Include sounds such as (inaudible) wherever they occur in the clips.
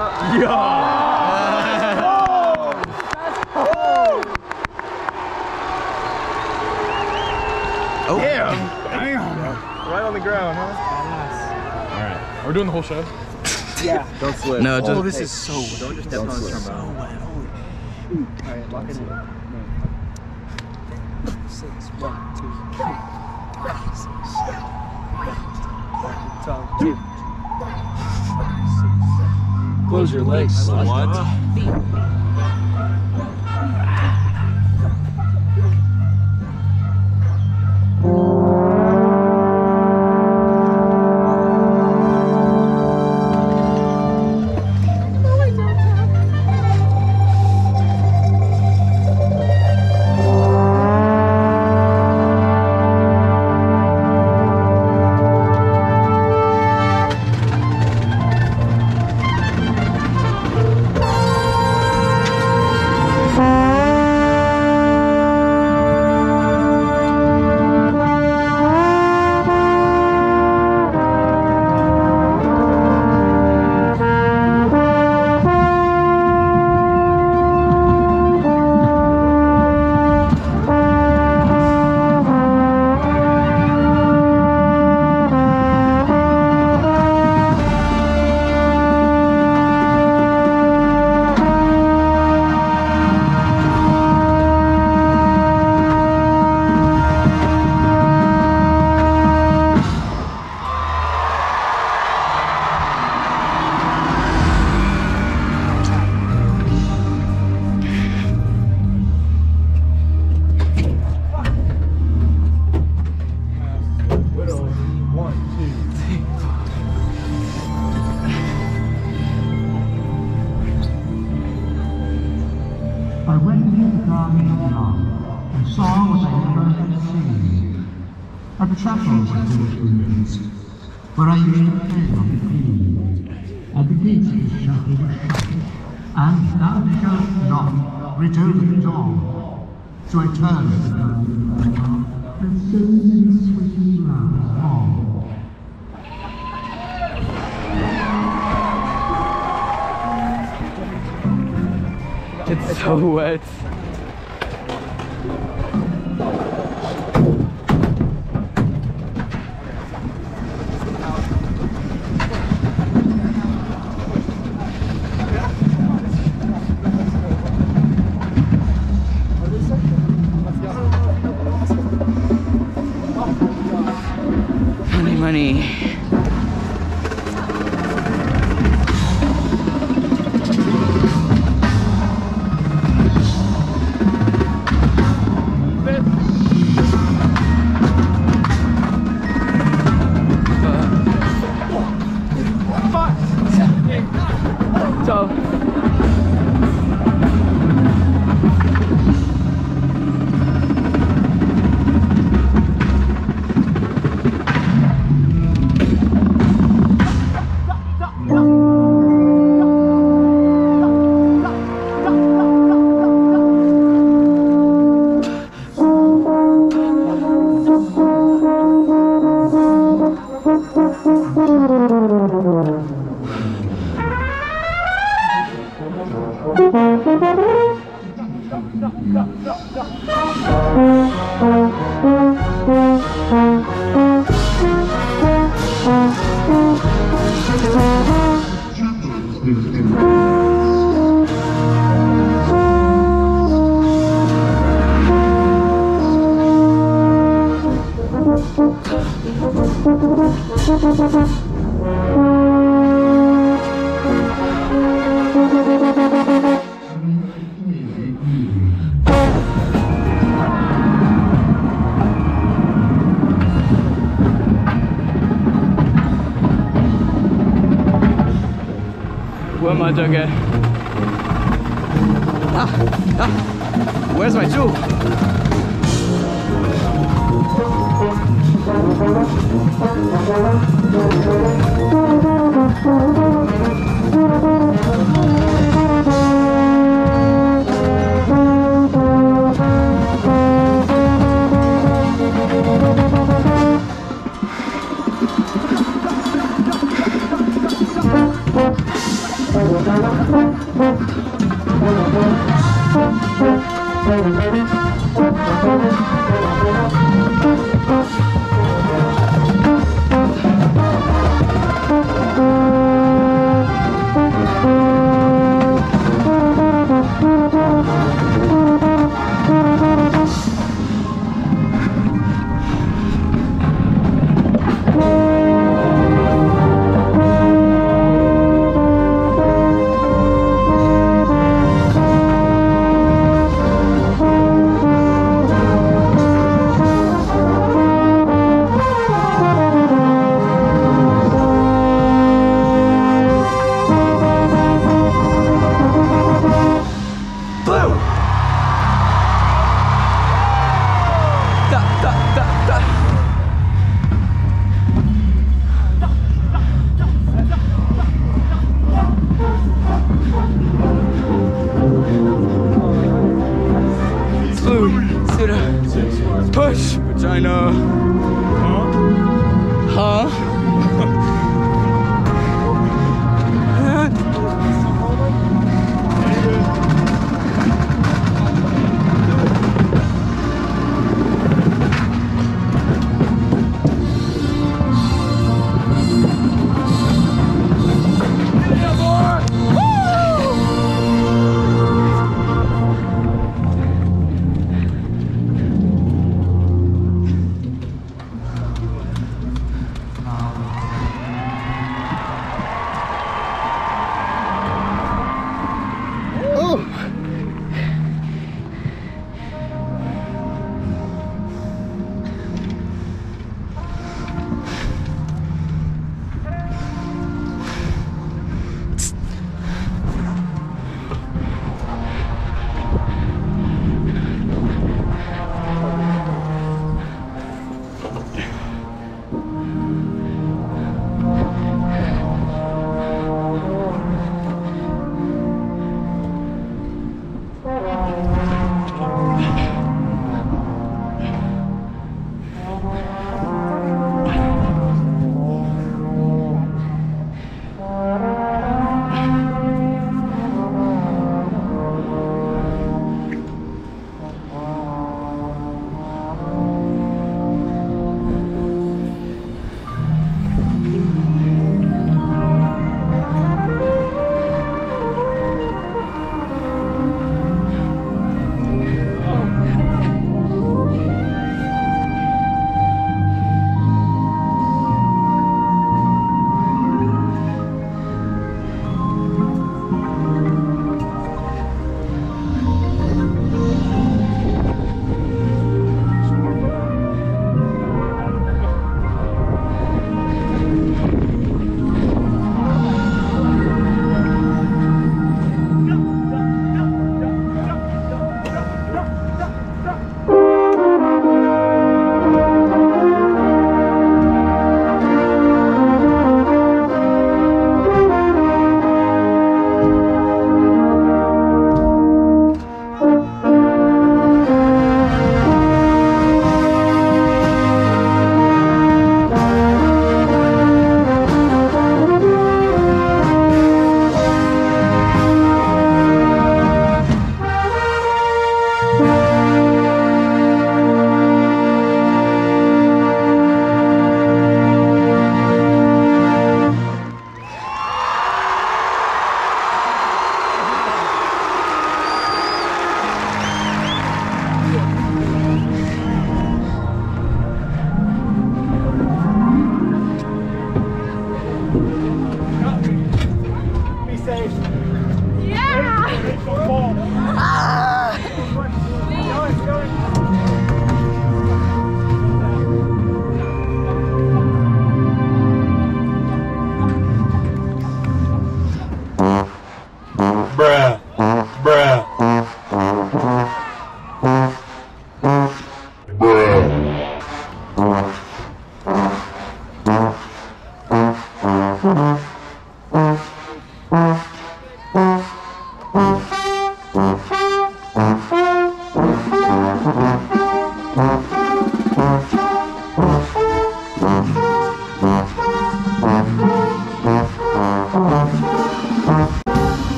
Oh. Right on the ground, huh? All right. Are we doing the whole show? yeah. (laughs) Don't slip. No, oh, just oh, this is so wet. Don't just step on the trombone. Alright, lock it in. Six, one, two, three, five, six, seven, eight, nine, ten, two. Close your legs. what? In ruins, where I used to play on the green. And the gates of the and thou shalt not at. So I turned to the and so many sweet flowers fall. It's so wet. Where am I, Jugger? Where's my shoe? Thank China.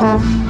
Thank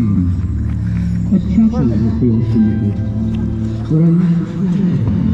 had seen. A chapel was built in it, where